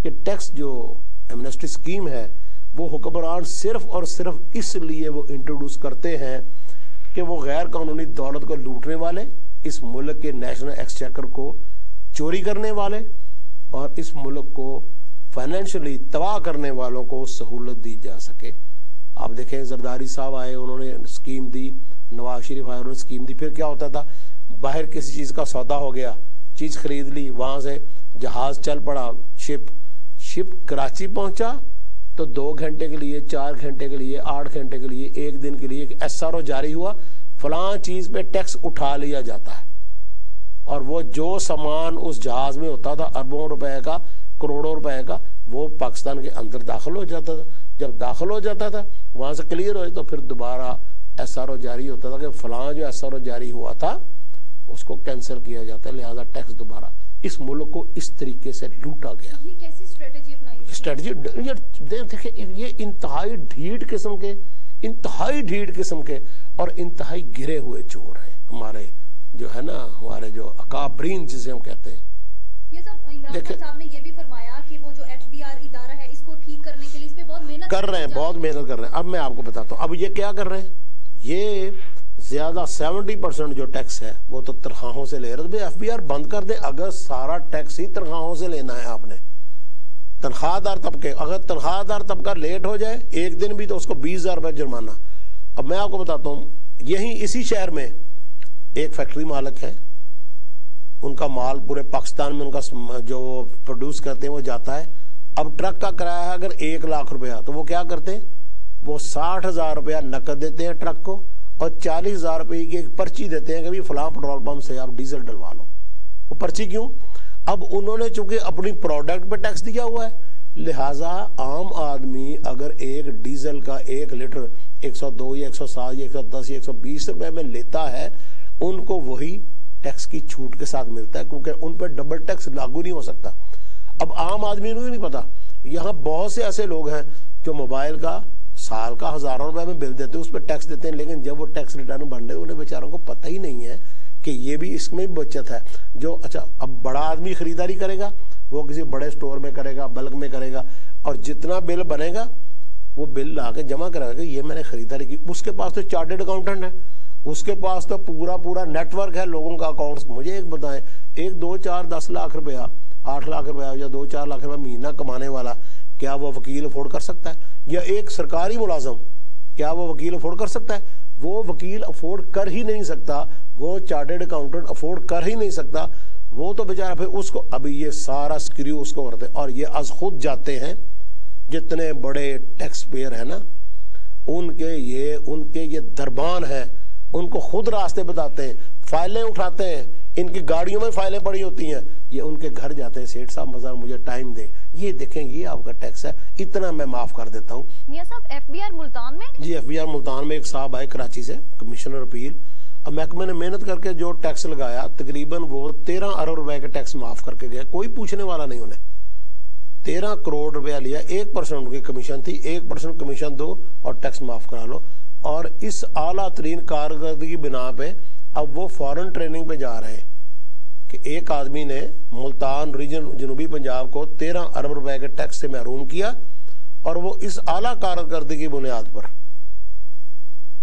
Speaker 2: کہ ٹیکس جو ایمنسٹی اسکیم ہے وہ حکمران صرف اور صرف اس لیے وہ انٹروڈیوس کرتے ہیں کہ وہ غیر قانونی دولت کو لوٹنے والے، اس ملک کے نیشنل ایکسچیکر کو چوری کرنے والے اور اس ملک کو فائنینشلی تباہ کرنے والوں کو سہولت دی جا سکے۔ آپ دیکھیں زرداری صاحب آئے، انہوں نے اسکیم دی، نواز شریف آئے، انہوں نے اسکیم دی، پھر کیا ہوتا تھا؟ باہر کسی چیز کا سودا ہو گیا، چیز خرید لی، وہاں سے جہاز چل پڑا شپ شپ کراچی پہنچا تو دو گھنٹے کے لیے، چار گھنٹے کے لیے، آٹھ گھنٹے کے لیے، ایک دن کے لیے ایک ایس آر او جاری ہوا۔ فلاں چیز پہ ٹیکس اٹھا لیا جاتا ہے۔ اور وہ جو سامان اس جہاز میں ہوتا تھا، اربوں روپے کا، کروڑوں روپے کا، وہ پاکستان کے اندر داخل ہو جاتا تھا۔ جب داخل ہو جاتا تھا، وہاں سے کلیئر ہو تو پھر دوبارہ ایس آر او جاری ہوتا تھا کہ فلاں جو ایس آر او جاری ہوا تھا، اس کو کینسل کیا جاتا ہے، لہٰذا ٹیکس
Speaker 1: دوبارہ اس ملک کو
Speaker 2: اس طریقے سے لوٹا گیا۔ یہ کیسی اسٹریٹجی دیکھیں یہ انتہائی ڈھیٹ قسم کے انتہائی ڈھیٹ قسم کے اور انتہائی گرے ہوئے چور ہیں۔ ہمارے جو ہے نا ہمارے جو
Speaker 1: اکابرین جسے ہم
Speaker 2: کہتے
Speaker 1: ہیں۔ صاحب نے یہ بھی فرمایا کہ وہ جو ایف بی آر ادارہ ہے اس کو ٹھیک کرنے کے لیے اس
Speaker 2: پہ بہت محنت
Speaker 1: کر رہے
Speaker 2: ہیں بہت محنت کر رہے ہیں۔ اب میں آپ کو بتاتا ہوں اب یہ کیا کر رہے ہیں؟ یہ زیادہ سیونٹی پرسنٹ جو ٹیکس ہے وہ تو تنخواہوں سے لے رہے ایف بی آر بند کر دیں اگر سارا ٹیکس ہی تنخواہوں سے لینا ہے آپ نے۔ تنخواہ دار طبقے، اگر تنخواہ دار طبقہ لیٹ ہو جائے، ایک دن بھی تو اس کو بیس ہزار روپے جرمانہ۔ اب میں آپ کو بتاتا ہوں یہیں اسی شہر میں ایک فیکٹری مالک ہے۔ ان کا مال پورے پاکستان میں ان کا جو پروڈیوس کرتے ہیں، وہ جاتا ہے۔ اب ٹرک کا کرایہ ہے اگر ایک لاکھ روپیہ، تو وہ کیا کرتے ہیں؟ وہ ساٹھ ہزار روپیہ نقد دیتے ہیں ٹرک کو اور چالیس ہزار روپے کی ایک پرچی دیتے ہیں کہ بھی فلاں پٹرول پمپ سے آپ ڈیزل ڈلوا لو۔ وہ پرچی کیوں؟ اب انہوں نے چونکہ اپنی پروڈکٹ پہ ٹیکس دیا ہوا ہے، لہٰذا عام آدمی اگر ایک ڈیزل کا ایک لیٹر ایک سو دو یا ایک سو سات یا ایک سو دس یا ایک سو بیس روپے میں لیتا ہے، ان کو وہی ٹیکس کی چھوٹ کے ساتھ ملتا ہے، کیونکہ ان پہ ڈبل ٹیکس لاگو نہیں ہو سکتا۔ اب عام آدمی نہیں پتا، یہاں بہت سے ایسے لوگ ہیں جو موبائل کا سال کا ہزاروں روپے میں بل دیتے ہیں، اس پہ ٹیکس دیتے ہیں، لیکن جب وہ ٹیکس ریٹرن بن رہے انہیں بیچاروں کو پتہ ہی نہیں ہے کہ یہ بھی اس میں بچت ہے اچھا جو اچھا اب بڑا آدمی خریداری کرے گا، وہ کسی بڑے سٹور میں کرے گا، بلک میں کرے گا، اور جتنا بل بنے گا، وہ بل لا کے جمع کرائے گا یہ میں نے خریداری کی۔ اس کے پاس تو چارٹرڈ اکاؤنٹنٹ ہے۔ اس کے پاس تو پورا پورا نیٹ ورک ہے لوگوں کا اکاؤنٹس مجھے ایک بتائیں، ایک دو چار دس لاکھ روپیہ، آٹھ لاکھ روپیہ یا دو چار لاکھ روپیہ مہینہ کمانے والا، کیا وہ وکیل افورڈ کر سکتا ہے؟ یا ایک سرکاری ملازم، کیا وہ وکیل افورڈ کر سکتا ہے؟ وہ وکیل افورڈ کر ہی نہیں سکتا۔ وہ چارٹرڈ اکاؤنٹنٹ افورڈ کر ہی نہیں سکتا وہ تو بیچارہ پھر اس کو ابھی یہ سارا سکریو اس کو کرتے اور یہ از خود جاتے ہیں جتنے بڑے ٹیکس پیئر ہیں نا ان کے یہ ان کے یہ دربان ہیں ان کو خود راستے بتاتے ہیں فائلیں
Speaker 1: اٹھاتے ہیں ان کی گاڑیوں
Speaker 2: میں فائلیں پڑی ہوتی ہیں یہ ان کے گھر جاتے ہیں سیٹ صاحب مزار مجھے ٹائم دے یہ دیکھیں یہ آپ کا ٹیکس ہے اتنا میں معاف کر دیتا ہوں۔ میاں صاحب ایف بی آر ملتان میں؟ جی ایف بی آر ملتان میں ایک صاحب آئے کراچی سے کمیشنر اپیل اب محکمہ نے محنت کر کے جو ٹیکس لگایا، تقریباً وہ تیرہ ارب روپے کے ٹیکس معاف کر کے گیا کوئی پوچھنے والا نہیں انہیں۔ تیرہ کروڑ روپیہ لیا، ایک پرسنٹ ان کی کمیشن تھی، ایک پرسن کمیشن دو اور ٹیکس معاف کرا لو۔ اور اس اعلیٰ ترین کارگردگی بنا پہ اب وہ فورن ٹریننگ پہ جا رہے ہیں کہ ایک آدمی نے ملتان ریجن جنوبی پنجاب کو تیرہ ارب روپے کے ٹیکس سے محروم کیا اور وہ اس اعلیٰ کارکردگی بنیاد پر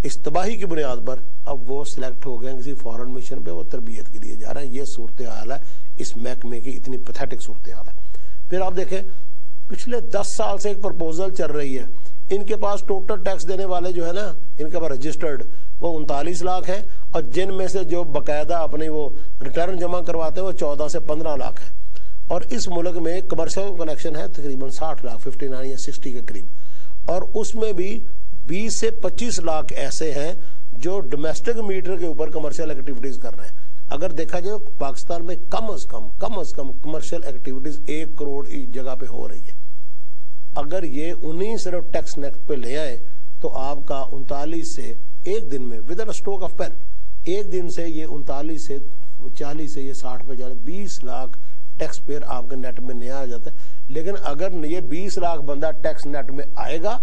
Speaker 2: اس تباہی کی بنیاد پر اب وہ سلیکٹ ہو گئے ہیں کسی فورن مشن پہ، وہ تربیت کے لیے جا رہے ہیں۔ یہ صورتحال ہے، اس محکمے کی اتنی پیتھیٹک صورتحال ہے۔ پھر آپ دیکھیں، پچھلے دس سال سے ایک پرپوزل چل رہی ہے۔ ان کے پاس ٹوٹل ٹیکس دینے والے جو ہے نا، ان کے پاس رجسٹرڈ وہ انتالیس لاکھ ہیں۔ اور جن میں سے جو باقاعدہ اپنی وہ ریٹرن جمع کرواتے ہیں، وہ چودہ سے پندرہ لاکھ ہیں۔ اور اس ملک میں کمرشل کلیکشن ہے تقریباً ساٹھ لاکھ ففٹی نائن یا سکسٹی کے قریب۔ اور اس میں بھی بیس سے پچیس لاکھ ایسے ہیں جو ڈومیسٹک میٹر کے اوپر کمرشل ایکٹیویٹیز کر رہے ہیں۔ اگر دیکھا جائے پاکستان میں کم از کم کم از کم کمرشل ایکٹیویٹیز ایک کروڑ جگہ پہ ہو رہی ہے۔ اگر یہ انہیں صرف ٹیکس نیکٹ پہ لے آئے تو آپ کا انتالیس سے ایک دن میں ود اسٹوک آف پین ایک دن سے یہ انتالیس سے چالیس سے یہ ساٹھ پہ جا رہے بیس لاکھ ٹیکس پیئر آپ کے نیٹ میں نیا آ جاتا ہے۔ لیکن اگر یہ بیس لاکھ بندہ ٹیکس نیٹ میں آئے گا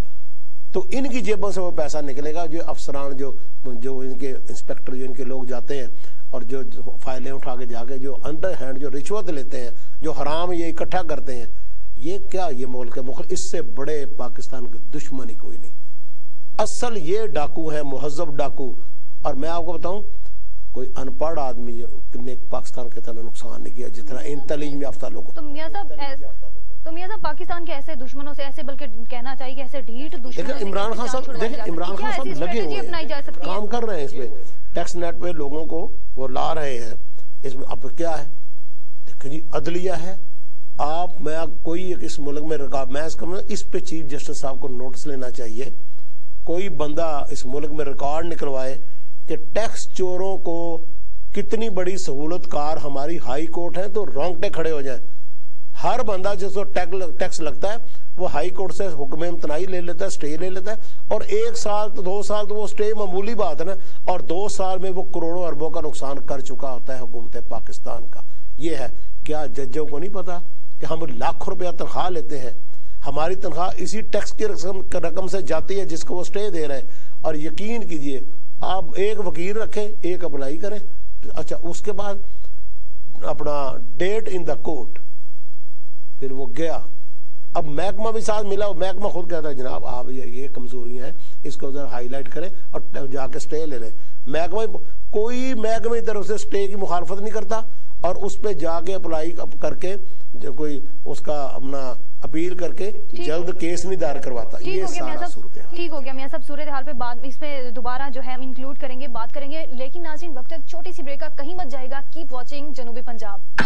Speaker 2: تو ان کی جیبوں سے وہ پیسہ نکلے گا جو افسران جو جو ان کے انسپیکٹر جو ان کے لوگ جاتے ہیں اور جو فائلیں اٹھا کے جا کے جو انڈر ہینڈ جو
Speaker 1: رشوت لیتے ہیں، جو حرام یہ اکٹھا کرتے ہیں، یہ کیا یہ ملک ہے مخل اس سے بڑے پاکستان کے
Speaker 2: دشمنی
Speaker 1: کوئی
Speaker 2: نہیں۔
Speaker 1: اصل
Speaker 2: یہ
Speaker 1: ڈاکو
Speaker 2: ہیں،
Speaker 1: مہذب
Speaker 2: ڈاکو۔
Speaker 1: اور میں
Speaker 2: آپ
Speaker 1: کو
Speaker 2: بتاؤں،
Speaker 1: کوئی
Speaker 2: ان
Speaker 1: پڑھ
Speaker 2: آدمی
Speaker 1: نے
Speaker 2: پاکستان
Speaker 1: کے طرح
Speaker 2: نقصان
Speaker 1: نہیں کیا،
Speaker 2: جتنا ان تعلیم یافتہ لوگوں تو میاں صاحب تو میاں صاحب پاکستان کے ایسے دشمنوں سے ایسے بلکہ کہنا چاہیے کہ ایسے ڈھیٹ دشمنوں سے عمران خان صاحب دیکھیں عمران خان صاحب لگے ہوئے ہیں۔ کام کر رہے ہیں اس میں۔ ٹیکس نیٹ پر لوگوں کو وہ لا رہے ہیں۔ اس میں اب کیا ہے؟ دیکھیں جی عدلیہ ہے۔ آپ میں کوئی ایک اس ملک میں رکاب میں اس اس پہ چیف جسٹس صاحب کو نوٹس لینا چاہیے۔ کوئی بندہ اس ملک میں ریکارڈ نکلوائے کہ ٹیکس چوروں کو کتنی بڑی سہولت کار ہماری ہائی کورٹ ہیں تو رونگٹے کھڑے ہو جائیں۔ ہر بندہ جس کو ٹیکس لگتا ہے، وہ ہائی کورٹ سے حکم امتنائی لے لیتا ہے سٹے لے لیتا ہے۔ اور ایک سال تو دو سال تو وہ سٹے معمولی بات ہے نا۔ اور دو سال میں وہ کروڑوں اربوں کا نقصان کر چکا ہوتا ہے حکومت پاکستان کا۔ یہ ہے، کیا ججوں کو نہیں پتا کہ ہم لاکھ روپیہ تنخواہ لیتے ہیں؟ ہماری تنخواہ اسی ٹیکس کی رقم سے جاتی ہے جس کو وہ سٹے دے رہے ہیں۔ اور یقین کیجیے، آپ ایک وکیل رکھیں، ایک اپلائی کریں۔ اچھا اس کے بعد اپنا ڈیٹ ان دا کورٹ پھر وہ گیا۔ اب محکمہ بھی ساتھ ملا محکمہ خود کہتا ہے جناب
Speaker 1: آپ
Speaker 2: یہ
Speaker 1: کمزوری
Speaker 2: ہیں اس کو ذرا
Speaker 1: ہائی
Speaker 2: لائٹ
Speaker 1: کریں اور جا
Speaker 2: کے سٹے
Speaker 1: لے لیں۔ محکمہ کوئی محکمہ ہی طرف سے سٹے کی مخالفت نہیں کرتا اور اس پہ جا کے اپلائی کر کے کوئی اس کا اپنا اپیل کر کے جلد کیس نہیں دار کرواتا۔ یہ سارا صورتحال۔ ٹھیک ہو گیا میاں صاحب صورتحال پہ بات اس پہ دوبارہ جو ہے ہم انکلوڈ کریں گے بات کریں گے۔ لیکن ناظرین وقت ایک چھوٹی سی بریکہ کہیں مت
Speaker 2: جائے گا کیپ واشنگ جنوبی پنجاب۔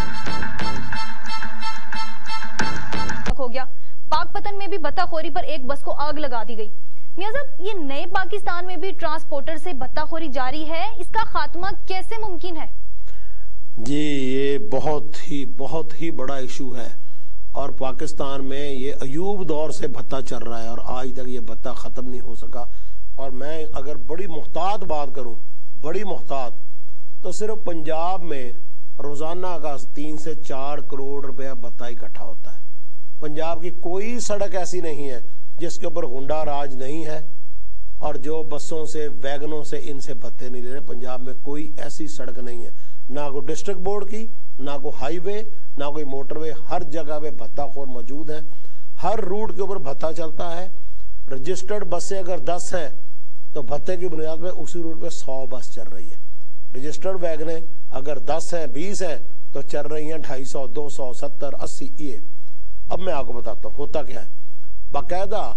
Speaker 2: ہو گیا۔ پاک پتن میں بھی بتا خوری پر ایک بس کو آگ لگا دی گئی۔ میازب یہ نئے پاکستان میں بھی ٹرانسپورٹر سے بتا خوری جاری ہے۔ اس کا خاتمہ کیسے ممکن ہے؟ جی یہ بہت ہی بہت ہی بڑا ایشو ہے۔ اور پاکستان میں یہ ایوب دور سے بھتہ چر رہا ہے اور آج تک یہ بھتہ ختم نہیں ہو سکا۔ اور میں اگر بڑی محتاط بات کروں، بڑی محتاط، تو صرف پنجاب میں روزانہ کا تین سے چار کروڑ روپیہ بھتہ اکٹھا ہوتا ہے۔ پنجاب کی کوئی سڑک ایسی نہیں ہے جس کے اوپر ہنڈا راج نہیں ہے اور جو بسوں سے، ویگنوں سے ان سے بھتے نہیں لے رہے۔ پنجاب میں کوئی ایسی سڑک نہیں ہے۔ نہ کوئی ڈسٹرکٹ بورڈ کی، نہ کوئی ہائی وے، نہ کوئی موٹر وے، ہر جگہ پہ بھتہ خور موجود ہیں ہر روٹ کے اوپر بھتا چلتا ہے۔ رجسٹرڈ بسیں اگر دس ہیں تو بھتے کی بنیاد پہ اسی روٹ پہ سو بس چل رہی ہے۔ رجسٹرڈ ویگنیں اگر دس ہیں، بیس ہیں، تو چل رہی ہیں ڈھائی سو، دو سو، ستر، اسی، یہ۔ اب میں آپ کو بتاتا ہوں، ہوتا کیا ہے؟ باقاعدہ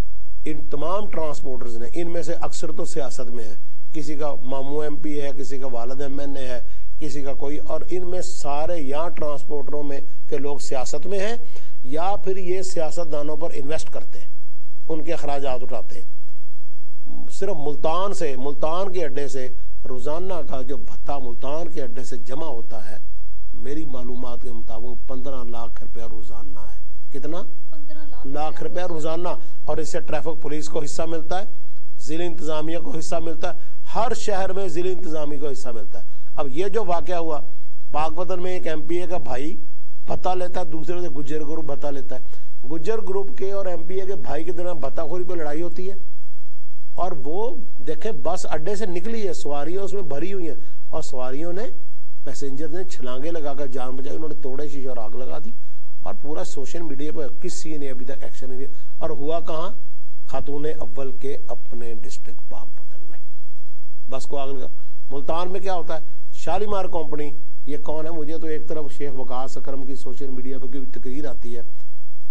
Speaker 2: ان تمام ٹرانسپورٹرز نے، ان میں سے اکثر تو سیاست میں ہے کسی کا مامو ایم پی ہے، کسی کا والد ایم این اے ہے، کسی کا کوئی۔ اور ان میں سارے یا ٹرانسپورٹروں میں کے لوگ سیاست میں ہیں، یا پھر یہ سیاست دانوں پر انویسٹ کرتے ہیں، ان کے اخراجات اٹھاتے ہیں۔ صرف ملتان سے، ملتان کے اڈے سے روزانہ کا جو بھتہ ملتان کے اڈے سے جمع ہوتا ہے میری معلومات کے مطابق پندرہ لاکھ روپے روزانہ ہے۔ کتنا؟ لاکھ روپے روزانہ۔ اور اس سے ٹریفک پولیس کو حصہ ملتا ہے ضلع انتظامیہ کو حصہ ملتا ہے ہر شہر میں ضلع انتظامی کو حصہ ملتا ہے۔ اب یہ جو واقعہ ہوا پاک وطن میں ایک ایم پی اے کا بھائی بھتا لیتا ہے دوسرے سے گجر گروپ بھتا لیتا ہے۔ گجر گروپ کے اور ایم پی اے کے بھائی کے درمیان بھتا خوری پہ لڑائی ہوتی ہے۔ اور وہ دیکھیں بس اڈے سے نکلی ہے، سواریاں اس میں بھری ہوئی ہیں۔ اور سواریوں نے پیسنجر نے چھلانگیں لگا کر جان بچائی، انہوں نے توڑے شیشے اور آگ لگا دی۔ اور پورا سوشل میڈیا پہ کسی نے ابھی تک ایکشن نہیں دیا اور ہوا کہاں؟ خاتون اول کے اپنے ڈسٹرکٹ باغ پتن میں۔ بس کو آگ لگا۔ ملتان میں کیا ہوتا ہے؟ شالیمار کمپنی یہ کون ہے؟ مجھے تو ایک طرف شیخ وقاص اکرم کی سوشل میڈیا پہ کوئی تقریر آتی ہے۔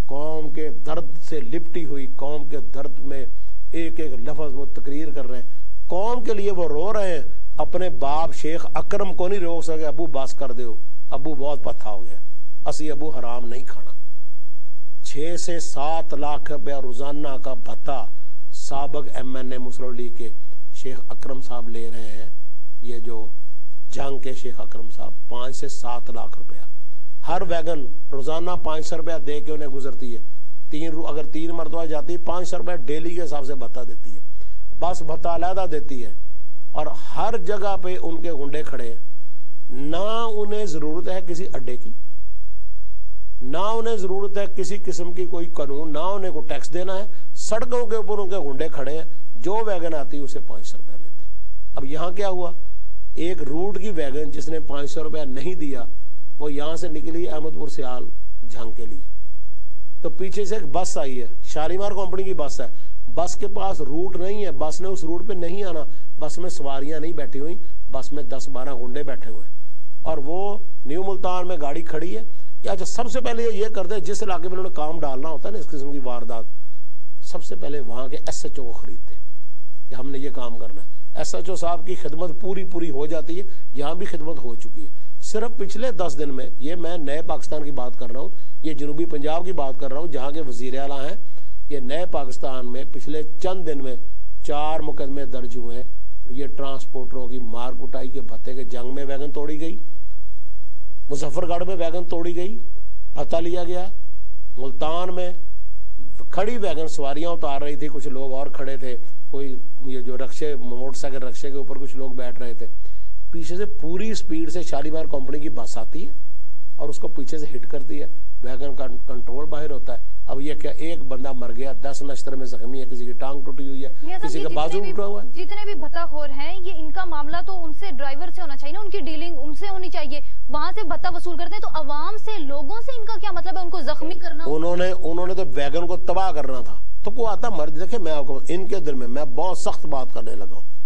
Speaker 2: قوم کے درد سے لپٹی ہوئی، قوم کے درد میں ایک ایک لفظ وہ تقریر کر رہے ہیں۔ قوم کے لیے وہ رو رہے ہیں۔ اپنے باپ شیخ اکرم کو نہیں روک سکے۔ ابو باس کر دیو۔ ابو بہت پتھا ہو گیا۔ اسی ابو حرام نہیں کھانا۔ چھ سے سات لاکھ روپیہ روزانہ کا بھتا سابق M N A Muslim League کے شیخ اکرم صاحب لے رہے ہیں۔ یہ جو جنگ کے شیخ اکرم صاحب، پانچ سے سات لاکھ روپیہ۔ ہر ویگن روزانہ پانچ سو روپیہ دے کے انہیں گزرتی ہے۔ تین رو اگر تین مرتبہ جاتی ہے پانچ سو روپئے ڈیلی کے حساب سے بھتا دیتی ہے۔ بس بھتا علیحدہ دیتی ہے۔ اور ہر جگہ پہ ان کے گنڈے کھڑے ہیں۔ نہ انہیں ضرورت ہے کسی اڈے کی۔ نہ انہیں ضرورت ہے کسی قسم کی کوئی قانون، نہ انہیں کو ٹیکس دینا ہے۔ سڑکوں کے اوپر ان کے گنڈے کھڑے ہیں۔ جو ویگن آتی ہے اسے پانچ سو روپئے لیتے ہیں۔ اب یہاں کیا ہوا؟ ایک روٹ کی ویگن جس نے پانچ سو روپیہ نہیں دیا، وہ یہاں سے نکلی احمد پور سیال جھنگ کے لیے۔ تو پیچھے سے ایک بس آئی ہے۔ شالیمار کمپنی کی بس ہے۔ بس کے پاس روٹ نہیں ہے۔ بس نے اس روٹ پہ نہیں آنا۔ بس میں سواریاں نہیں بیٹھی ہوئیں۔ بس میں دس بارہ گنڈے بیٹھے ہوئے۔ اور وہ نیو ملتان میں گاڑی کھڑی ہے۔ اچھا سب سے پہلے یہ کرتے ہیں، جس علاقے میں انہوں نے کام ڈالنا ہوتا ہے نا، اس قسم کی واردات، سب سے پہلے وہاں کے ایس ایچ او کو خریدتے ہیں کہ ہم نے یہ کام کرنا ہے۔ ایس ایچ او صاحب کی خدمت پوری پوری ہو جاتی ہے۔ یہاں بھی خدمت ہو چکی ہے۔ صرف پچھلے دس دن میں یہ میں نئے پاکستان کی بات کر رہا ہوں، یہ جنوبی پنجاب کی بات کر رہا ہوں، جہاں کے وزیر اعلیٰ ہیں، یہ نئے پاکستان میں پچھلے چند دن میں چار مقدمے درج ہوئے ہیں۔ یہ ٹرانسپورٹروں کی مار کٹائی کے بھتے کے جنگ میں ویگن توڑی گئی مظفر گڑھ میں ویگن توڑی گئی، بھتا لیا گیا، ملتان میں کھڑی ویگن سواریاں اتار رہی تھی کچھ لوگ اور کھڑے تھے، کوئی یہ جو رکشے، موٹر سائیکل رکشے کے اوپر کچھ لوگ بیٹھ رہے تھے۔ پیچھے سے پوری سپیڈ سے شالیمار کمپنی کی بس آتی ہے اور اس کو پیچھے سے ہٹ کرتی ہے۔ ویگن کا کنٹرول باہر ہوتا ہے۔ اب یہ کیا ایک بندہ مر گیا دس نشتر میں زخمی ہے کسی کی ٹانگ ٹوٹی ہوئی ہے کسی کا بازو ٹوٹا ہوا ہے۔
Speaker 1: جتنے بھی بھتا خور ہیں یہ ان کا معاملہ تو ان سے ڈرائیور سے ہونا چاہیے نا ان کی ڈیلنگ ان سے ہونی چاہیے۔ وہاں سے بھتا وصول کرتے ہیں تو عوام سے لوگوں سے ان کا کیا مطلب ہے؟ ان کو زخمی کرنا۔
Speaker 2: انہوں نے انہوں نے تو ویگن کو تباہ کرنا تھا۔ تو کو آتا مرد دیکھیں میں آپ کو ان کے دل میں میں بہت سخت بات کرنے لگا ہوں۔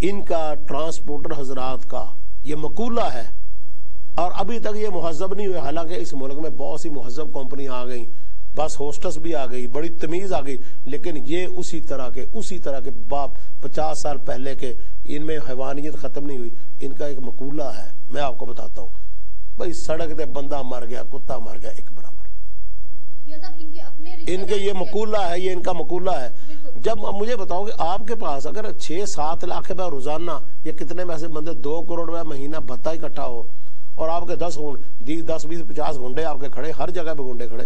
Speaker 2: ان کا ٹرانسپورٹر حضرات کا یہ مقولہ ہے اور ابھی تک یہ مہذب نہیں ہوئے، حالانکہ اس ملک میں بہت سی مہذب کمپنی آ گئیں، بس ہوسٹس بھی آ گئی بڑی تمیز آ گئی، لیکن یہ اسی طرح کے، اسی طرح کے باپ پچاس سال پہلے کے ان میں حیوانیت ختم نہیں ہوئی، ان کا ایک مقولہ ہے، میں آپ کو بتاتا ہوں۔ بھائی سڑک تے بندہ مر گیا، کتا مر گیا، ایک
Speaker 1: ان کے
Speaker 2: یہ مقولہ ہے یہ ان کا مقولہ ہے۔ جب مجھے بتاؤ کہ آپ کے پاس اگر چھ سات لاکھ روپے روزانہ یا کتنے میں ایسے بندے دو کروڑ روپے مہینہ بھتا اکٹھا ہو اور آپ کے دس دس بیس پچاس گنڈے آپ کے کھڑے ہر جگہ پہ گنڈے کھڑے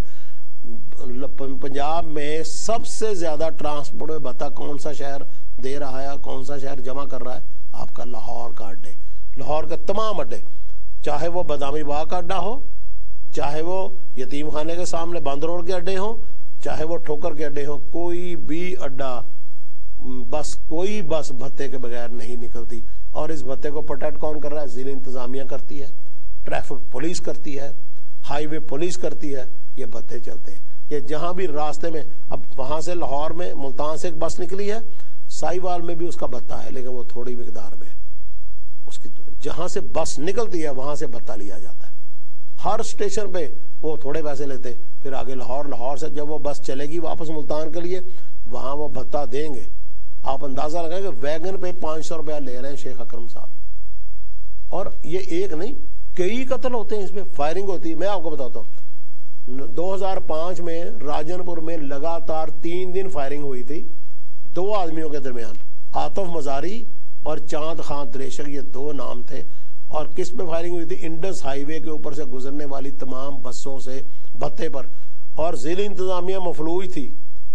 Speaker 2: پنجاب میں سب سے زیادہ ٹرانسپورٹ میں بھتا کون سا شہر دے رہا ہے کون سا شہر جمع کر رہا ہے؟ آپ کا لاہور کا اڈے لاہور کے تمام اڈے چاہے وہ بادامی باغ کا اڈا ہو چاہے وہ یتیم خانے کے سامنے بند روڈ کے اڈے ہوں، چاہے وہ ٹھوکر کے اڈے ہوں، کوئی بھی اڈا، بس کوئی بس بھتے کے بغیر نہیں نکلتی۔ اور اس بھتے کو پروٹیکٹ کون کر رہا ہے؟ ضلع انتظامیہ کرتی ہے، ٹریفک پولیس کرتی ہے، ہائی وے پولیس کرتی ہے، یہ بھتے چلتے ہیں۔ یہ جہاں بھی راستے میں، اب وہاں سے لاہور میں ملتان سے ایک بس نکلی ہے سائی وال میں بھی اس کا بھتا ہے، لیکن وہ تھوڑی مقدار میں اس کی جہاں سے بس نکلتی ہے، وہاں سے بھتا لیا جاتا ہے۔ ہر اسٹیشن پہ وہ تھوڑے پیسے لیتے پھر آگے لاہور لاہور سے جب وہ بس چلے گی واپس ملتان کے لیے، وہاں وہ بھتا دیں گے۔ آپ اندازہ لگائیں کہ ویگن پہ پانچ سو روپیہ لے رہے ہیں شیخ اکرم صاحب۔ اور یہ ایک نہیں، کئی قتل ہوتے ہیں، اس میں فائرنگ ہوتی ہے۔ میں آپ کو بتاتا ہوں، دو ہزار پانچ میں راجن پور میں لگاتار تین دن فائرنگ ہوئی تھی، دو آدمیوں کے درمیان، آتف مزاری اور چاند خان دریشک، یہ دو نام تھے۔ اور کس پہ فائرنگ ہوئی تھی؟ انڈس ہائی وے کے اوپر سے گزرنے والی تمام بسوں سے بھتے پر۔ اور ضلع انتظامیہ مفلوج تھی،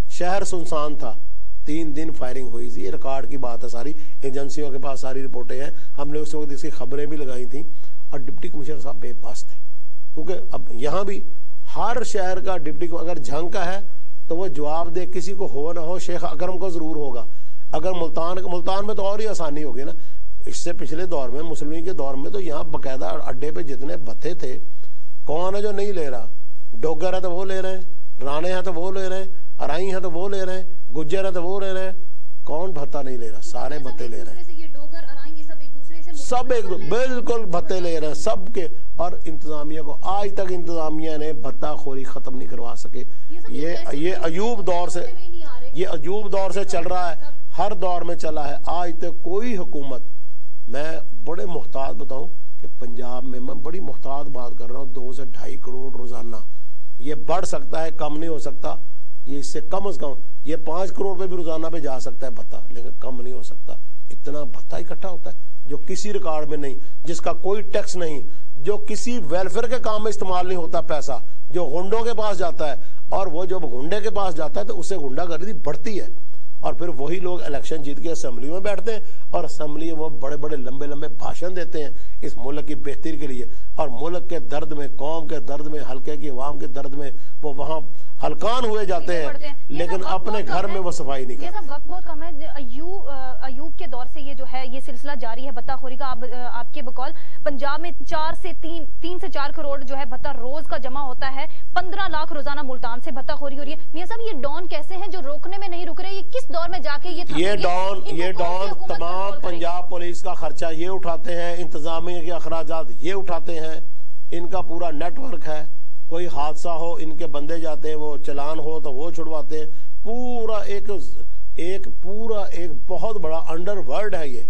Speaker 2: شہر سنسان تھا۔ تین دن فائرنگ ہوئی تھی۔ یہ ریکارڈ کی بات ہے ساری۔ ایجنسیوں کے پاس ساری رپورٹیں ہیں۔ ہم نے اس وقت اس کی خبریں بھی لگائی تھیں۔ اور ڈپٹی کمشنر صاحب بے بس تھے۔ کیونکہ اب یہاں بھی ہر شہر کا ڈپٹی اگر جھنگ کا ہے، تو وہ جواب دے کسی کو ہو نہ ہو، شیخ اکرم کو ضرور ہوگا۔ اگر ملتان ملتان میں تو اور ہی آسانی ہوگی نا۔ اس سے پچھلے دور میں مسلمین کے دور میں تو یہاں باقاعدہ اڈے پہ جتنے بھتے تھے، کون ہے جو نہیں لے رہا؟ ڈوگر ہے تو وہ لے رہے ہیں رانے ہیں تو وہ لے رہے ہیں، ارائی ہیں تو وہ لے رہے ہیں، گجر ہے تو وہ لے رہے ہیں۔ کون بھتا نہیں لے رہا؟ سارے بھتے لے رہے ہیں۔
Speaker 1: سب ایک
Speaker 2: بالکل بھتے لے رہے ہیں، سب کے۔ اور انتظامیہ کو آج تک انتظامیہ نے بھتا خوری ختم نہیں کروا سکے۔ یہ یہ ایوب دور سے یہ ایوب دور سے چل رہا ہے، ہر دور میں چلا ہے۔ آج تک کوئی حکومت میں بڑے محتاط بتاؤں کہ پنجاب میں میں بڑی محتاط بات کر رہا ہوں، دو سے ڈھائی کروڑ روزانہ۔ یہ بڑھ سکتا ہے، کم نہیں ہو سکتا۔ یہ اس سے کم از کم، یہ پانچ کروڑ پہ بھی روزانہ پہ جا سکتا ہے بھتا لیکن کم نہیں ہو سکتا۔ اتنا بھتا اکٹھا ہوتا ہے جو کسی ریکارڈ میں نہیں، جس کا کوئی ٹیکس نہیں، جو کسی ویلفیئر کے کام میں استعمال نہیں ہوتا پیسہ، جو گنڈوں کے پاس جاتا ہے۔ اور وہ جب گنڈے کے پاس جاتا ہے تو اسے گنڈا گردی بڑھتی ہے۔ اور پھر وہی لوگ الیکشن جیت کے اسمبلی میں بیٹھتے ہیں اور اسمبلی میں وہ بڑے بڑے لمبے لمبے بھاشن دیتے ہیں اس ملک کی بہتری کے لیے اور ملک کے درد میں قوم کے درد میں حلقے کی عوام کے درد میں وہ وہاں ہلکان ہوئے جاتے ہیں لیکن اپنے گھر میں وہ صفائی نہیں
Speaker 1: یہ
Speaker 2: کرتے۔
Speaker 1: سب وقت بہت کم ہے ایوب کے دور سے یہ جو ہے سلسلہ جاری ہے بتا خوری کا آپ کے بقول پنجاب میں چار سے تین تین سے چار کروڑ جو ہے بتا روز کا جمع ہوتا ہے پندرہ لاکھ روزانہ ملتان سے بتا خوری ہو رہی ہے۔ میاں صاحب یہ ڈان کیسے ہیں جو روکنے میں نہیں رک رہے؟ یہ کس دور میں جا کے یہ؟
Speaker 2: ڈان یہ ڈان تمام؟ پنجاب پولیس کا خرچہ یہ اٹھاتے ہیں انتظامیہ کے اخراجات یہ اٹھاتے ہیں ان کا پورا نیٹ ورک ہے۔ کوئی حادثہ ہو ان کے بندے جاتے ہیں وہ چلان ہو تو وہ چھڑواتے ہیں۔ پورا ایک ایک پورا ایک بہت بڑا انڈر ورلڈ ہے یہ۔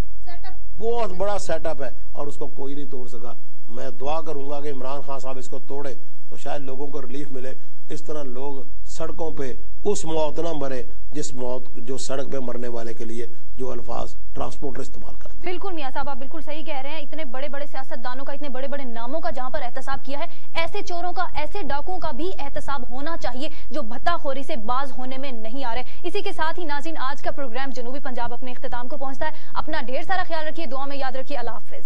Speaker 2: بہت بڑا سیٹ اپ ہے اور اس کو کوئی نہیں توڑ سکا۔ میں دعا کروں گا کہ عمران خان صاحب اس کو توڑے تو شاید لوگوں کو ریلیف ملے۔ اس طرح لوگ سڑکوں پہ اس موت نہ مرے جس موت جو سڑک پہ مرنے والے کے لیے جو الفاظ ٹرانسپورٹر استعمال کرتے ہیں۔
Speaker 1: بلکل میاں صاحب، آپ بلکل صحیح کہہ رہے ہیں، اتنے بڑے بڑے سیاست دانوں کا، اتنے بڑے بڑے ناموں کا جہاں پر احتساب کیا ہے، ایسے چوروں کا، ایسے ڈاکوں کا بھی احتساب ہونا چاہیے جو بھتا خوری سے باز ہونے میں نہیں آ رہے۔ اسی کے ساتھ ہی ناظرین، آج کا پروگرام جنوبی پنجاب اپنے اختتام کو پہنچتا ہے۔ اپنا ڈھیر سارا خیال رکھئے دعا میں یاد رکھئے اللہ حافظ۔